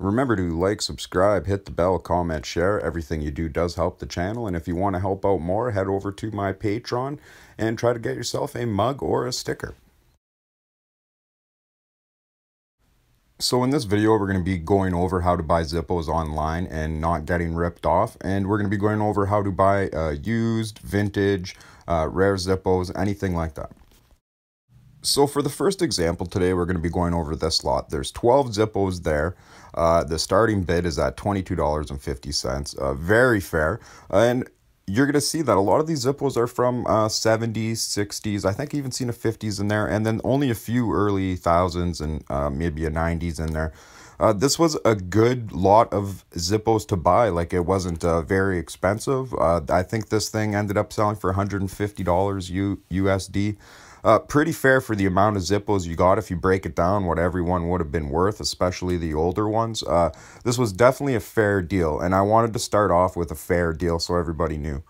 Remember to like, subscribe, hit the bell, comment, share. Everything you do does help the channel. And if you want to help out more, head over to my Patreon and try to get yourself a mug or a sticker. So in this video, we're going to be going over how to buy Zippos online and not getting ripped off. And we're going to be going over how to buy uh, used, vintage, uh, rare Zippos, anything like that. So for the first example today, we're going to be going over this lot. There's 12 Zippos there. Uh, the starting bid is at $22.50. Uh, very fair. And you're going to see that a lot of these Zippos are from uh, 70s, 60s. I think I even seen a 50s in there. And then only a few early thousands and uh, maybe a 90s in there. Uh, this was a good lot of Zippos to buy. Like it wasn't uh, very expensive. Uh, I think this thing ended up selling for $150 U- USD. Uh, pretty fair for the amount of Zippos you got if you break it down, what everyone would have been worth, especially the older ones. Uh, this was definitely a fair deal, and I wanted to start off with a fair deal so everybody knew.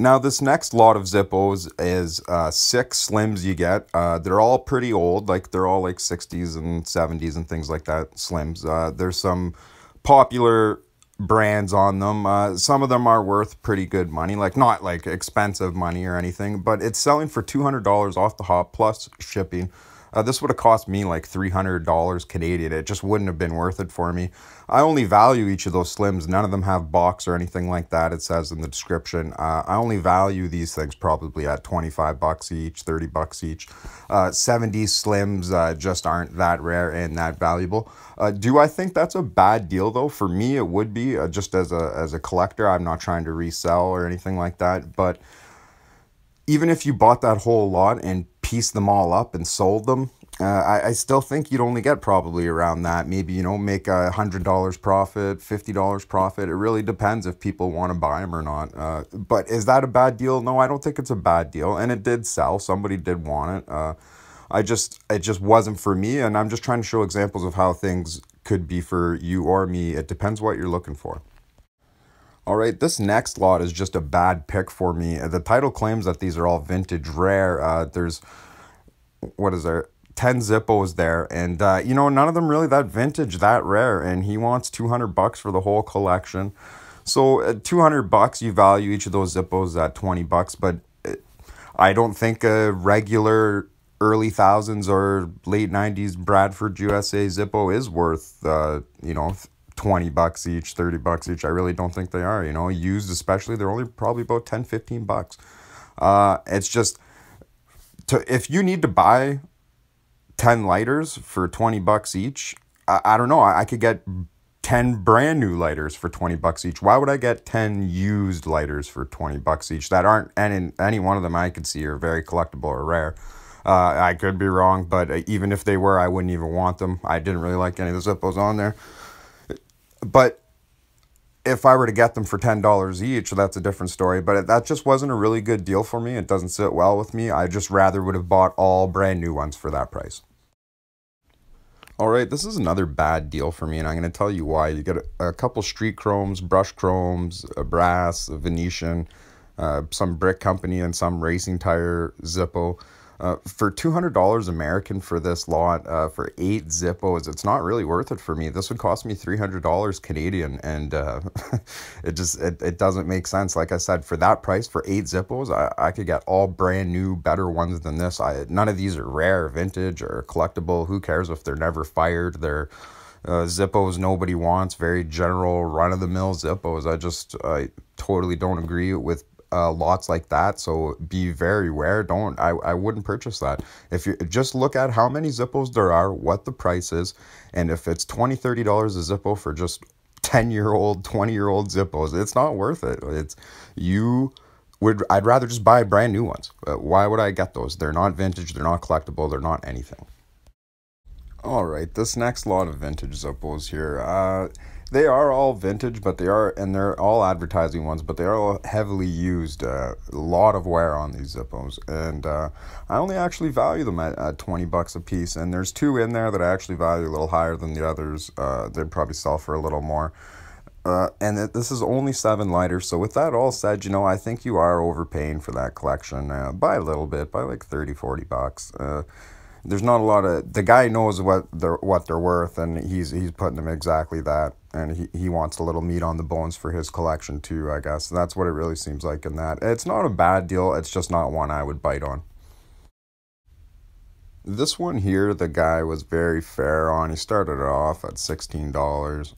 Now, this next lot of Zippos is uh, six Slims you get. Uh, they're all pretty old, like they're all like 60s and 70s and things like that, Slims. Uh, there's some popular brands on them. Uh, some of them are worth pretty good money, like not like expensive money or anything, but it's selling for $200 off the hop plus shipping. Uh, this would have cost me like $300 Canadian. It just wouldn't have been worth it for me. I only value each of those Slims. None of them have box or anything like that. It says in the description. Uh, I only value these things probably at 25 bucks each, 30 bucks each. Uh, 70 Slims uh, just aren't that rare and that valuable. Uh, do I think that's a bad deal though? For me, it would be uh, just as a, as a collector. I'm not trying to resell or anything like that, but even if you bought that whole lot and pieced them all up and sold them, uh, I, I still think you'd only get probably around that. Maybe, you know, make a $100 profit, $50 profit. It really depends if people want to buy them or not. Uh, but is that a bad deal? No, I don't think it's a bad deal. And it did sell. Somebody did want it. Uh, I just, it just wasn't for me. And I'm just trying to show examples of how things could be for you or me. It depends what you're looking for. All right, this next lot is just a bad pick for me. The title claims that these are all vintage rare. Uh, there's, what is there? 10 Zippos there. And, uh, you know, none of them really that vintage, that rare. And he wants 200 bucks for the whole collection. So at 200 bucks, you value each of those Zippos at 20 bucks. But uh, I don't think a regular early thousands or late 90s Bradford USA Zippo is worth, uh, you know, 20 bucks each, 30 bucks each. I really don't think they are, you know, used especially, they're only probably about 10, 15 bucks. Uh, it's just, to if you need to buy 10 lighters for 20 bucks each, I, I don't know, I, I could get 10 brand new lighters for 20 bucks each. Why would I get 10 used lighters for 20 bucks each that aren't, and any one of them I could see are very collectible or rare. Uh, I could be wrong, but even if they were, I wouldn't even want them. I didn't really like any of the Zippos on there. But if I were to get them for $10 each, that's a different story. But that just wasn't a really good deal for me. It doesn't sit well with me. I just rather would have bought all brand new ones for that price. All right, this is another bad deal for me, and I'm going to tell you why. You get a, a couple street chromes, brush chromes, a brass, a Venetian, uh, some brick company, and some racing tire Zippo. Uh, for $200 American for this lot, uh, for eight Zippos, it's not really worth it for me. This would cost me $300 Canadian, and uh, it just it, it doesn't make sense. Like I said, for that price, for eight Zippos, I, I could get all brand new, better ones than this. I None of these are rare, vintage, or collectible. Who cares if they're never fired? They're uh, Zippos nobody wants, very general, run-of-the-mill Zippos. I just I totally don't agree with uh, lots like that. So be very aware. Don't I, I wouldn't purchase that. If you just look at how many Zippos there are, what the price is, and if it's 20 30 dollars a Zippo for just 10 year old, 20 year old Zippos, it's not worth it. It's you would I'd rather just buy brand new ones. But why would I get those? They're not vintage, they're not collectible, they're not anything. All right, this next lot of vintage Zippos here. Uh, they are all vintage, but they are, and they're all advertising ones, but they are all heavily used. Uh, a lot of wear on these Zippos, and uh, I only actually value them at, at 20 bucks a piece. And there's two in there that I actually value a little higher than the others. Uh, they'd probably sell for a little more. Uh, and this is only seven lighters. So with that all said, you know, I think you are overpaying for that collection uh, by a little bit, by like 30, 40 bucks. Uh, there's not a lot of the guy knows what they're what they're worth and he's he's putting them exactly that and he, he wants a little meat on the bones for his collection too i guess. That's what it really seems like in that. It's not a bad deal it's just not one i would bite on. This one here the guy was very fair on. He started it off at $16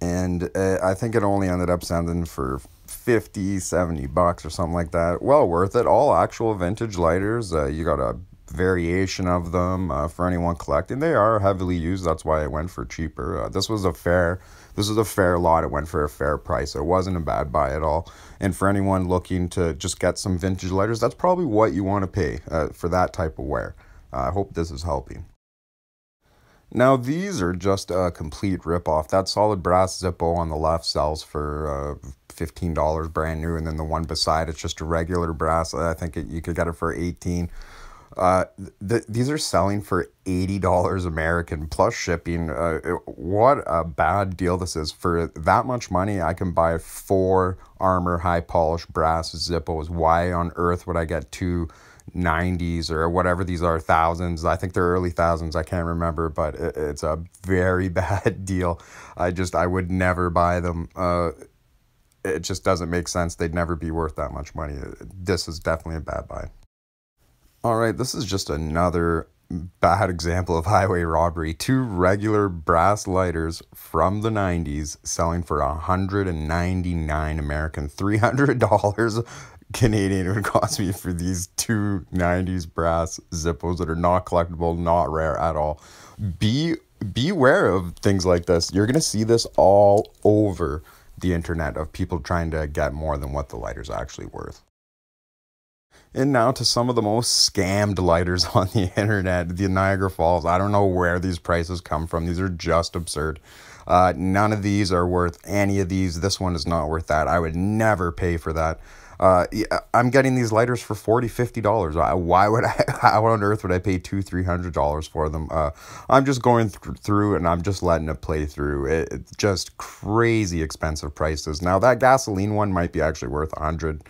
and uh, i think it only ended up sending for 50 70 bucks or something like that. Well worth it. All actual vintage lighters uh, you got a variation of them uh, for anyone collecting. They are heavily used. That's why I went for cheaper. Uh, this was a fair. This was a fair lot. It went for a fair price. It wasn't a bad buy at all. And for anyone looking to just get some vintage lighters, that's probably what you want to pay uh, for that type of wear. Uh, I hope this is helping. Now these are just a complete ripoff. That solid brass Zippo on the left sells for uh, fifteen dollars brand new, and then the one beside it's just a regular brass. I think it, you could get it for eighteen. Uh, th- these are selling for eighty dollars American plus shipping. Uh, what a bad deal this is for that much money. I can buy four armor high polished brass Zippos. Why on earth would I get two? 90s or whatever these are thousands i think they're early thousands i can't remember but it, it's a very bad deal i just i would never buy them uh it just doesn't make sense they'd never be worth that much money this is definitely a bad buy all right, this is just another bad example of highway robbery. Two regular brass lighters from the 90s selling for 199 American, $300 Canadian would cost me for these two 90s brass Zippos that are not collectible, not rare at all. Be beware of things like this. You're going to see this all over the internet of people trying to get more than what the lighter's actually worth. And now to some of the most scammed lighters on the internet, the Niagara Falls. I don't know where these prices come from. These are just absurd. Uh, none of these are worth any of these. This one is not worth that. I would never pay for that. Uh, I'm getting these lighters for 40 $50. Why would I, how on earth would I pay two, $300 for them? Uh, I'm just going th- through and I'm just letting it play through. It, it's just crazy expensive prices. Now that gasoline one might be actually worth 100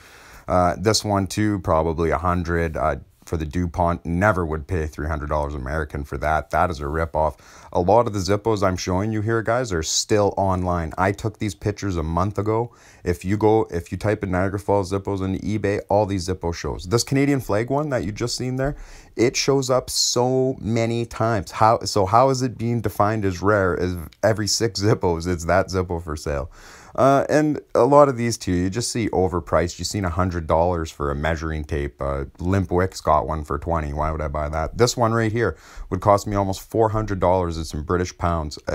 uh, this one too, probably a hundred. Uh, for the DuPont, never would pay $300 American for that. That is a ripoff. A lot of the Zippos I'm showing you here, guys, are still online. I took these pictures a month ago. If you go, if you type in Niagara Falls Zippos on eBay, all these Zippo shows. This Canadian flag one that you just seen there, it shows up so many times. How So how is it being defined as rare as every six Zippos, it's that Zippo for sale? Uh, and a lot of these too, you just see overpriced. You've seen $100 for a measuring tape. Uh, Limp Wicks got one for 20 Why would I buy that? This one right here would cost me almost $400. It's in British pounds.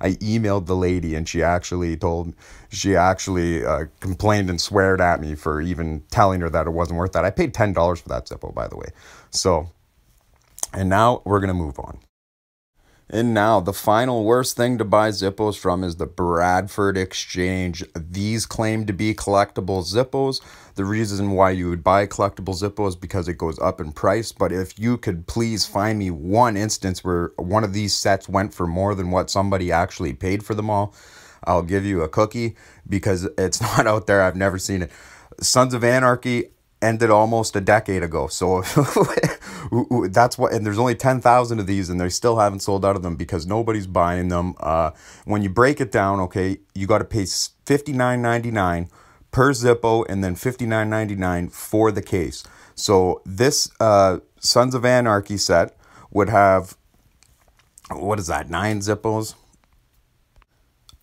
I emailed the lady and she actually told, she actually uh, complained and sweared at me for even telling her that it wasn't worth that. I paid $10 for that Zippo, by the way. So, and now we're going to move on. And now, the final worst thing to buy Zippos from is the Bradford Exchange. These claim to be collectible Zippos. The reason why you would buy collectible Zippo is because it goes up in price. But if you could please find me one instance where one of these sets went for more than what somebody actually paid for them all, I'll give you a cookie because it's not out there. I've never seen it. Sons of Anarchy, ended almost a decade ago. So that's what, and there's only 10,000 of these and they still haven't sold out of them because nobody's buying them. Uh, when you break it down, okay, you got to pay $59.99 per Zippo and then $59.99 for the case. So this uh, Sons of Anarchy set would have, what is that, nine Zippos?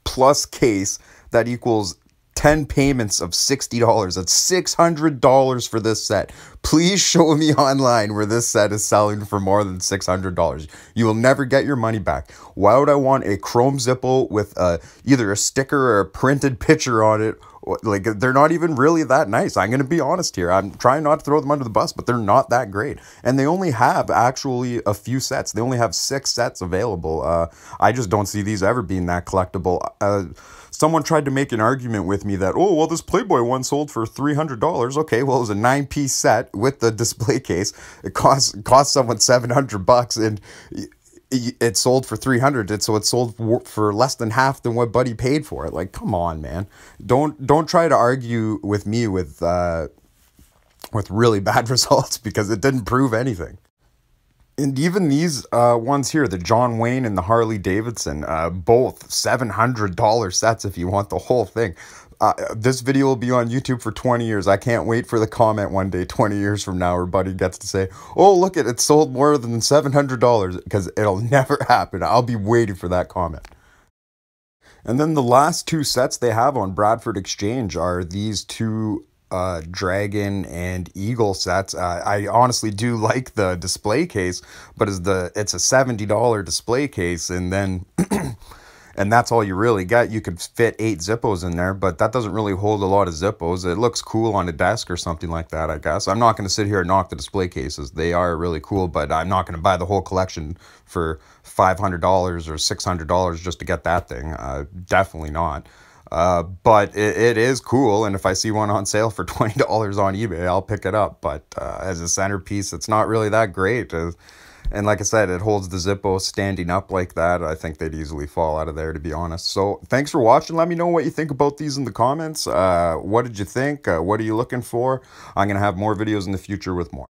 Plus case that equals 10 payments of $60. That's $600 for this set. Please show me online where this set is selling for more than $600. You will never get your money back. Why would I want a chrome Zippo with uh, either a sticker or a printed picture on it? Like, they're not even really that nice. I'm going to be honest here. I'm trying not to throw them under the bus, but they're not that great. And they only have actually a few sets. They only have six sets available. Uh, I just don't see these ever being that collectible. Uh, someone tried to make an argument with me that, oh, well, this Playboy one sold for $300. Okay, well, it was a nine piece set with the display case. It cost, cost someone 700 bucks and it sold for 300 so it sold for less than half than what buddy paid for it. Like come on man. Don't don't try to argue with me with uh with really bad results because it didn't prove anything. And even these uh, ones here, the John Wayne and the Harley Davidson, uh, both $700 sets if you want the whole thing. Uh, this video will be on YouTube for 20 years. I can't wait for the comment one day, 20 years from now, where Buddy gets to say, oh, look at it, sold more than $700 because it'll never happen. I'll be waiting for that comment. And then the last two sets they have on Bradford Exchange are these two uh, dragon and eagle sets. Uh, I honestly do like the display case, but is the it's a seventy dollar display case, and then and that's all you really get. You could fit eight Zippos in there, but that doesn't really hold a lot of Zippos. It looks cool on a desk or something like that, I guess. I'm not going to sit here and knock the display cases. They are really cool, but I'm not going to buy the whole collection for $500 or $600 just to get that thing. Uh, definitely not. Uh, but it, it is cool, and if I see one on sale for twenty dollars on eBay, I'll pick it up. But uh, as a centerpiece, it's not really that great. And like I said, it holds the Zippo standing up like that. I think they'd easily fall out of there, to be honest. So thanks for watching. Let me know what you think about these in the comments. Uh, what did you think? Uh, what are you looking for? I'm going to have more videos in the future with more.